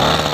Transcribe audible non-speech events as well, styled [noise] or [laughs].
Ah. [laughs]